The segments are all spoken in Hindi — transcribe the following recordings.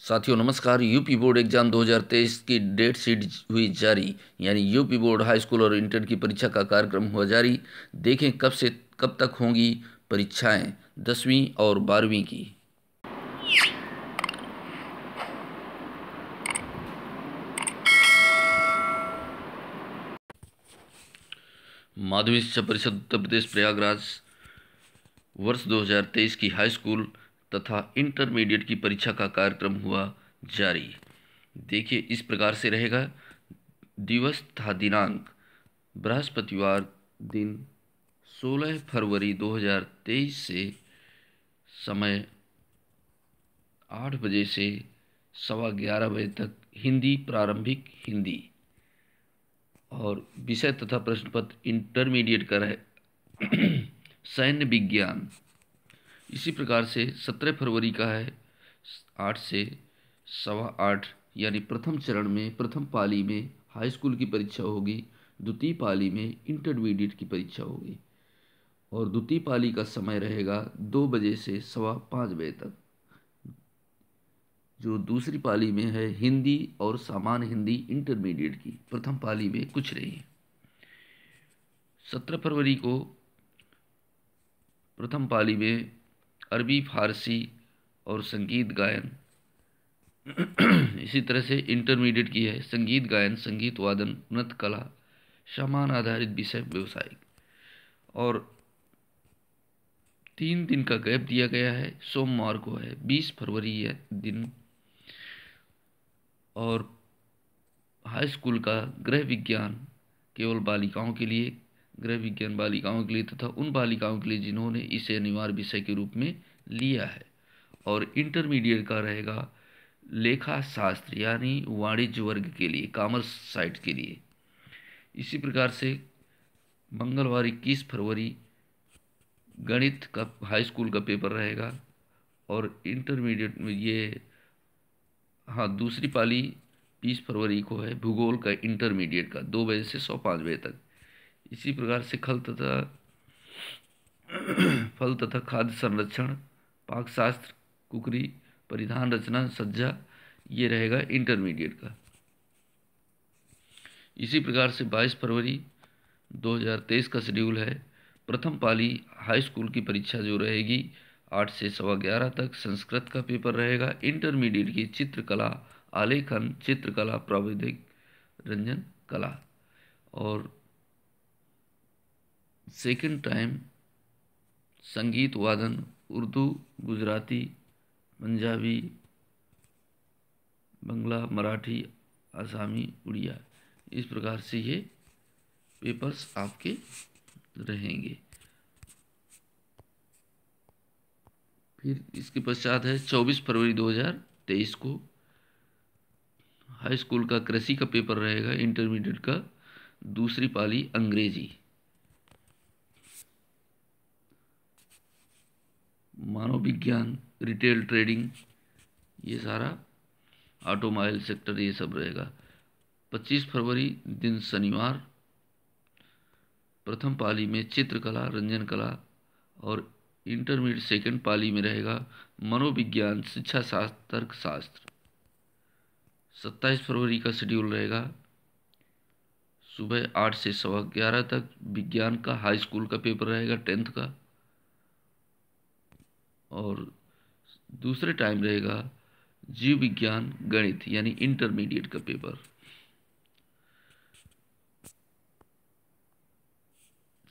साथियों, नमस्कार। यूपी बोर्ड एग्ज़ाम 2023 की डेट शीट हुई जारी। यानी यूपी बोर्ड हाई स्कूल और इंटर की परीक्षा का कार्यक्रम हुआ जारी। देखें कब से कब तक होंगी परीक्षाएँ, दसवीं और बारहवीं की। माधवी शिक्षा परिषद उत्तर प्रदेश प्रयागराज, वर्ष 2023 की हाई स्कूल तथा इंटरमीडिएट की परीक्षा का कार्यक्रम हुआ जारी। देखिए, इस प्रकार से रहेगा। दिवस तथा दिनांक, बृहस्पतिवार दिन 16 फरवरी 2023 से समय आठ बजे से सवा ग्यारह बजे तक हिंदी, प्रारंभिक हिंदी। और विषय तथा प्रश्न पत्र इंटरमीडिएट का रहे। सैन्य विज्ञान। इसी प्रकार से सत्रह फरवरी का है, आठ से सवा आठ, यानी प्रथम चरण में, प्रथम पाली में हाई स्कूल की परीक्षा होगी, द्वितीय पाली में इंटरमीडिएट की परीक्षा होगी, और द्वितीय पाली का समय रहेगा दो बजे से सवा पाँच बजे तक। जो दूसरी पाली में है, हिंदी और सामान्य हिंदी इंटरमीडिएट की, प्रथम पाली में कुछ नहीं सत्रह फरवरी को प्रथम पाली में अरबी, फारसी और संगीत गायन। इसी तरह से इंटरमीडिएट की है। संगीत गायन, संगीत वादन, नृत्य कला, सामान आधारित विषय व्यवसायिक। और तीन दिन का गैप दिया गया है। सोमवार को है। बीस फरवरी है दिन। और हाई स्कूल का गृह विज्ञान केवल बालिकाओं के लिए गृह विज्ञान बालिकाओं के लिए तथा उन बालिकाओं के लिए जिन्होंने इसे अनिवार्य विषय के रूप में लिया है। और इंटरमीडिएट का रहेगा लेखा शास्त्र यानी वाणिज्य वर्ग के लिए कॉमर्स साइट के लिए। इसी प्रकार से मंगलवार इक्कीस फरवरी गणित का हाई स्कूल का पेपर रहेगा। और इंटरमीडिएट में ये हाँ दूसरी पाली बीस फरवरी को है, भूगोल का इंटरमीडिएट का, दो बजे से सौ पाँच बजे तक। इसी प्रकार से खल तथा फल तथा खाद्य संरक्षण पाक शास्त्र कुकरी, परिधान रचना, सज्जा, ये रहेगा इंटरमीडिएट का। इसी प्रकार से 22 फरवरी 2023 का शेड्यूल है। प्रथम पाली हाई स्कूल की परीक्षा जो रहेगी आठ से सवा ग्यारह तक संस्कृत का पेपर रहेगा। इंटरमीडिएट की चित्रकला, आलेखन, चित्रकला, प्राविधिक, रंजन कला। और सेकंड टाइम संगीत वादन, उर्दू, गुजराती, पंजाबी, बंगला, मराठी, आसामी, उड़िया, इस प्रकार से ये पेपर्स आपके रहेंगे। फिर इसके पश्चात है, चौबीस फरवरी 2023 को हाई स्कूल का कृषि का पेपर रहेगा इंटरमीडिएट का, दूसरी पाली अंग्रेज़ी। मानव विज्ञान रिटेल ट्रेडिंग ये सारा ऑटोमोबाइल सेक्टर ये सब रहेगा। 25 फरवरी दिन शनिवार, प्रथम पाली में चित्रकला रंजन कला और इंटरमीडिएट सेकंड पाली में रहेगा मनोविज्ञान, शिक्षा शास्त्र तर्क शास्त्र सत्ताईस फरवरी का शेड्यूल रहेगा। सुबह आठ से सवा ग्यारह तक विज्ञान का हाई स्कूल का पेपर रहेगा टेंथ का। और दूसरे टाइम रहेगा जीव विज्ञान गणित, यानी इंटरमीडिएट का पेपर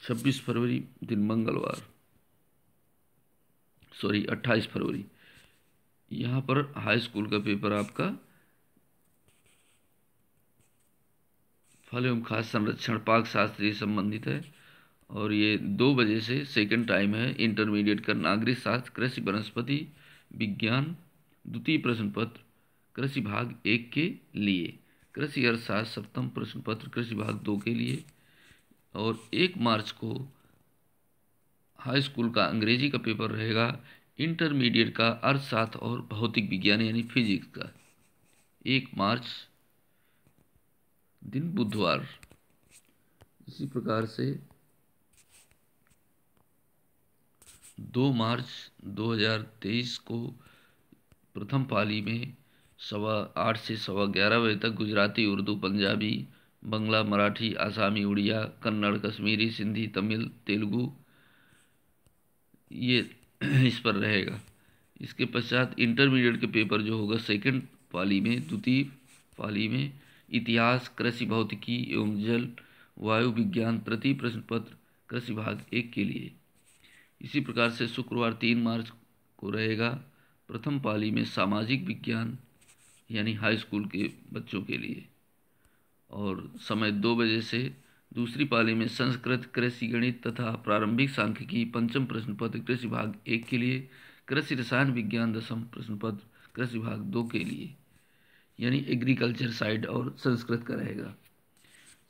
छब्बीस फरवरी दिन मंगलवार. सॉरी अट्ठाईस फरवरी. यहाँ पर हाई स्कूल का पेपर आपका फल एवं खाद संरक्षण पाक शास्त्र संबंधित है। और ये दो बजे से सेकंड टाइम है इंटरमीडिएट का नागरिक शास्त्र कृषि वनस्पति विज्ञान द्वितीय प्रश्न पत्र कृषि भाग एक के लिए। कृषि अर्थशास्त्र सप्तम प्रश्न पत्र कृषि भाग दो के लिए। और एक मार्च को हाई स्कूल का अंग्रेज़ी का पेपर रहेगा। इंटरमीडिएट का अर्थशास्त्र और भौतिक विज्ञान यानी फिजिक्स का। एक मार्च, दिन बुधवार। इसी प्रकार से दो मार्च 2023 को प्रथम पाली में सवा आठ से सवा ग्यारह बजे तक गुजराती, उर्दू, पंजाबी, बंगला, मराठी, आसामी, उड़िया, कन्नड़, कश्मीरी, सिंधी, तमिल, तेलुगु ये इस पर रहेगा। इसके पश्चात इंटरमीडिएट के पेपर जो होगा सेकंड पाली में, द्वितीय पाली में इतिहास, कृषि, भौतिकी एवं जल, वायु विज्ञान प्रति प्रश्न पत्र कृषि भाग एक के लिए। इसी प्रकार से शुक्रवार तीन मार्च को रहेगा प्रथम पाली में सामाजिक विज्ञान, यानी हाई स्कूल के बच्चों के लिए। और समय दो बजे से दूसरी पाली में संस्कृत, कृषि, गणित तथा प्रारंभिक सांख्यिकी पंचम प्रश्न पत्र कृषि भाग एक के लिए, कृषि रसायन विज्ञान दसम प्रश्न पत्र कृषि भाग दो के लिए, यानी एग्रीकल्चर साइड और संस्कृत का रहेगा।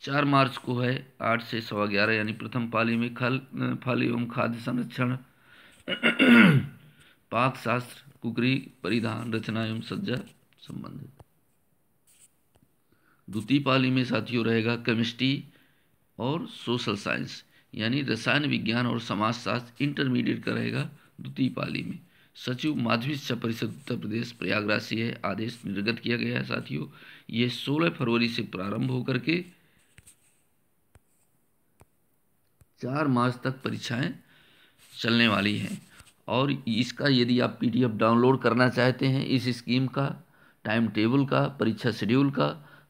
चार मार्च को है, आठ से सवा ग्यारह, यानी प्रथम पाली में खल, फल एवं खाद्य संरक्षण, पाक शास्त्र, कुकरी परिधान, रचना एवं सज्जा संबंधित। द्वितीय पाली में साथियों रहेगा केमिस्ट्री और सोशल साइंस, यानी रसायन विज्ञान और समाजशास्त्र इंटरमीडिएट का रहेगा द्वितीय पाली में। सचिव माध्यमिक शिक्षा परिषद, उत्तर प्रदेश, प्रयागराज से यह आदेश निर्गत किया गया है साथियों। ये 16 फरवरी से प्रारंभ होकर के चार मार्च तक परीक्षाएँ चलने वाली हैं। और इसका यदि आप पीडीएफ डाउनलोड करना चाहते हैं, इस स्कीम का टाइम टेबल का, परीक्षा शेड्यूल का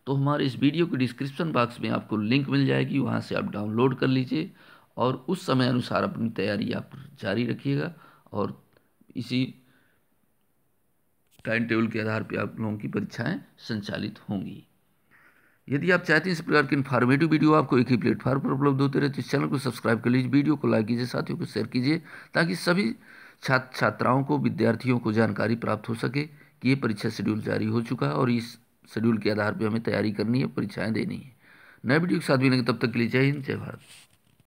तो हमारे इस वीडियो के डिस्क्रिप्शन बॉक्स में आपको लिंक मिल जाएगी, वहाँ से आप डाउनलोड कर लीजिए। और उस समय अनुसार अपनी तैयारी आप जारी रखिएगा और इसी टाइम टेबल के आधार पर आप लोगों की परीक्षाएँ संचालित होंगी। यदि आप चाहते हैं इस प्रकार की इन्फॉर्मेटिव वीडियो आपको एक ही प्लेटफॉर्म पर उपलब्ध होते रहे तो इस चैनल को सब्सक्राइब कर लीजिए। वीडियो को लाइक कीजिए, साथियों को शेयर कीजिए, ताकि सभी छात्र छात्राओं को, विद्यार्थियों को जानकारी प्राप्त हो सके कि ये परीक्षा शेड्यूल जारी हो चुका है और इस शेड्यूल के आधार पर हमें तैयारी करनी है, परीक्षाएँ देनी है। नए वीडियो के साथ मिलेंगे, तब तक के लिए जय हिंद, जय भारत।